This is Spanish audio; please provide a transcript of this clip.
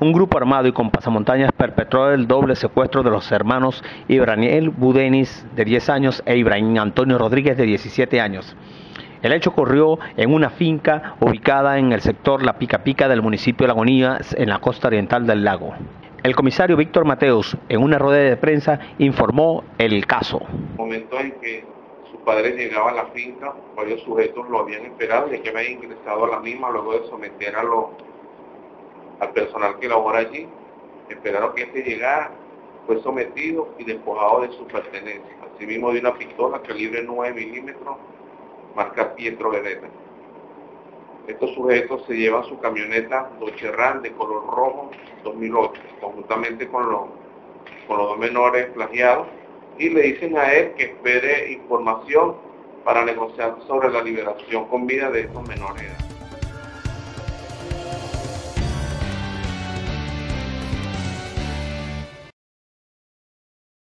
un grupo armado y con pasamontañas perpetró el doble secuestro de los hermanos Ibraniel Budenis, de 10 años, e Ibrahim Antonio Rodríguez, de 17 años. El hecho ocurrió en una finca ubicada en el sector La Pica Pica del municipio de Lagonía, en la costa oriental del lago. El comisario Víctor Mateus, en una rueda de prensa, informó el caso. Momento en que su padre llegaba a la finca, varios sujetos lo habían esperado y que habían ingresado a la misma luego de someter a los al personal que labora allí, esperaron que este llegara, fue sometido y despojado de su pertenencia, asimismo de una pistola calibre 9 milímetros, marca Pietro Beretta. Estos sujetos se llevan su camioneta Dodge Ram de color rojo 2008, conjuntamente con los, con los dos menores plagiados, y le dicen a él que espere información para negociar sobre la liberación con vida de estos menores.